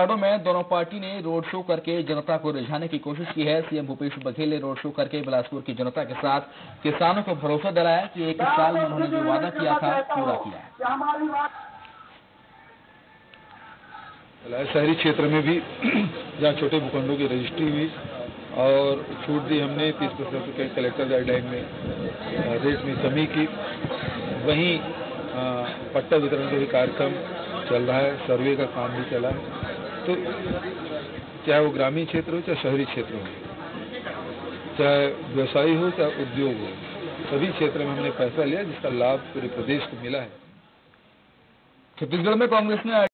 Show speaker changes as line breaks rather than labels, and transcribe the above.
वार्डों में दोनों पार्टी ने रोड शो करके जनता को रिझाने की कोशिश की है। सीएम भूपेश बघेल ने रोड शो करके बिलासपुर की जनता के साथ किसानों को भरोसा दिलाया कि एक साल में उन्होंने जो वादा किया था पूरा किया
शहरी क्षेत्र में भी जहाँ छोटे भूखंडों की रजिस्ट्री हुई और छूट दी हमने तीस परसेंट के कलेक्टर गाइडलाइन में रेट में कमी की। वहीं पट्टा वितरण का भी कार्यक्रम चल रहा है सर्वे का काम भी चला है। तो चाहे वो ग्रामीण क्षेत्र हो, चाहे शहरी क्षेत्र हो, चाहे व्यवसायी हो, चाहे उद्योग हो, सभी क्षेत्र में हमने फैसला लिया जिसका लाभ पूरे प्रदेश को मिला है।
छत्तीसगढ़ में कांग्रेस ने